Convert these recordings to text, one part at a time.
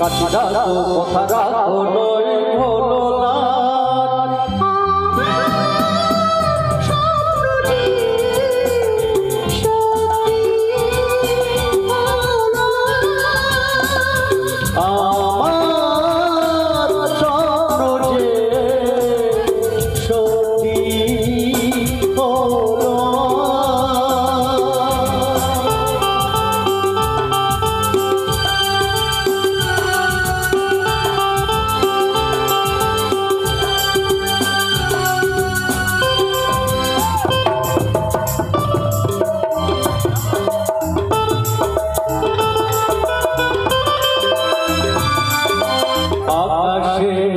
কথা রাখো কথা রাখো আকাশের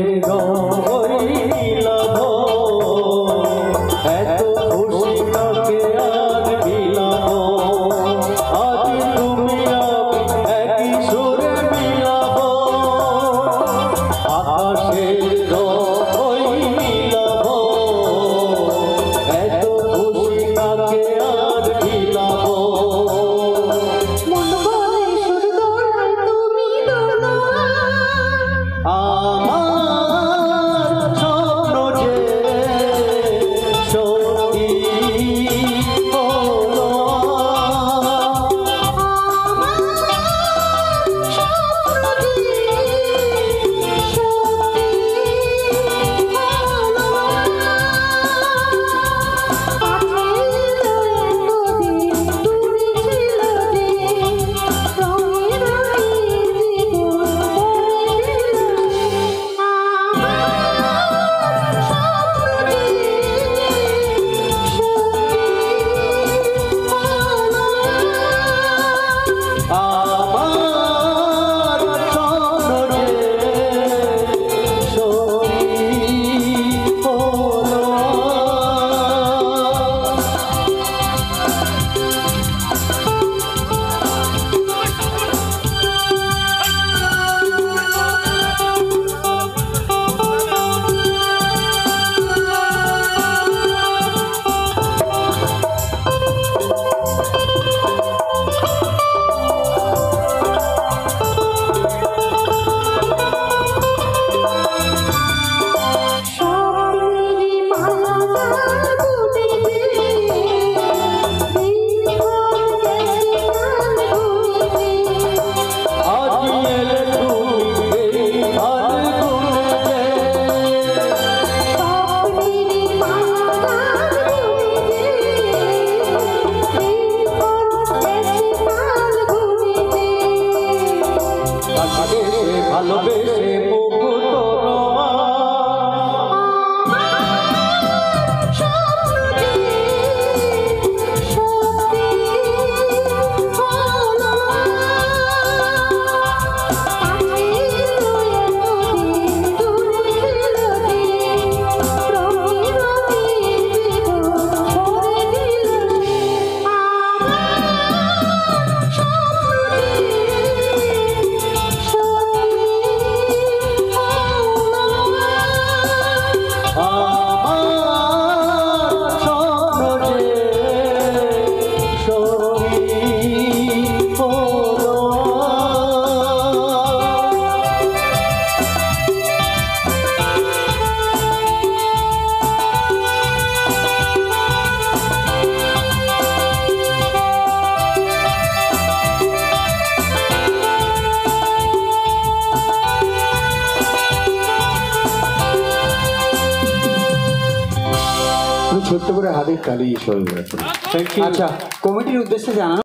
ভালোবেসে ছোট্ট করে হাতে তালি সবাই আচ্ছা কমিটির উদ্দেশ্যে জানানো